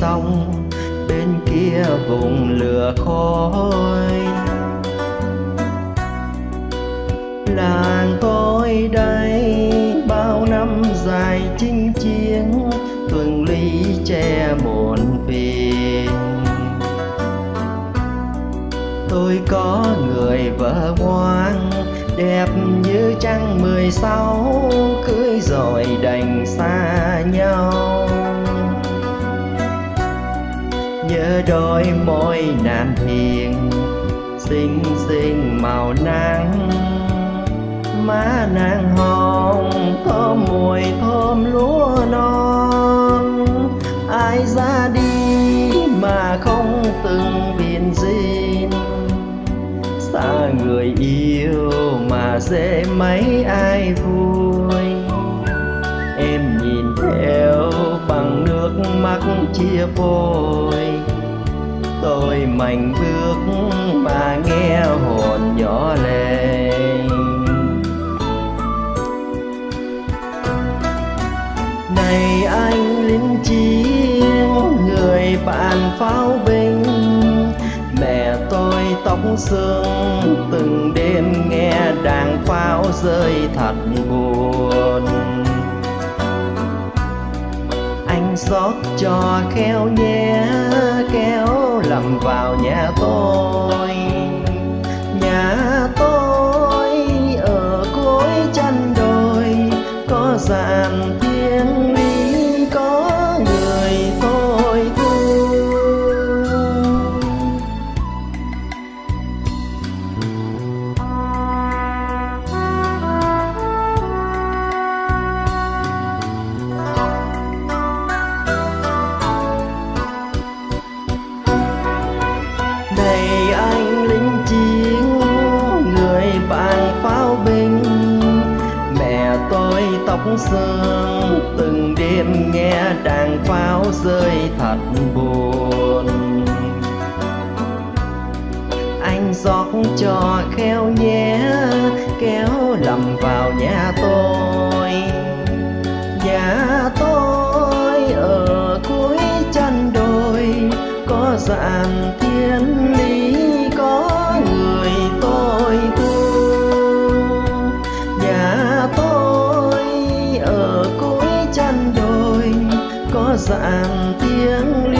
sông, bên kia vùng lửa khói. Làng tôi đây bao năm dài chinh chiến, từng ly che muộn phiền. Tôi có người vợ ngoan, đẹp như trăng mười sáu, cưới rồi đành xa nhau. Nhớ đôi môi nàng hiền, xinh xinh màu nắng. Má nàng hồng thơm mùi thơm lúa non. Ai ra đi mà không từng biên xin. Xa người yêu mà dễ mấy ai vui. Em nhìn theo bằng nước mắt chia phôi tôi mạnh bước mà nghe hồn nhỏ lên này anh lính chiến, người bạn pháo binh, mẹ tôi tóc sương từng đêm nghe đàn pháo rơi thật buồn. Anh xót cho khéo nhé đầy anh lính chiến người bạn pháo binh. Mẹ tôi tóc sương từng đêm nghe đàn pháo rơi thật buồn. Anh rót cho khéo nhé, kéo lầm vào nhà tôi. Nhà tôi ở cuối chân đồi, có dàn dạn dàn tiếng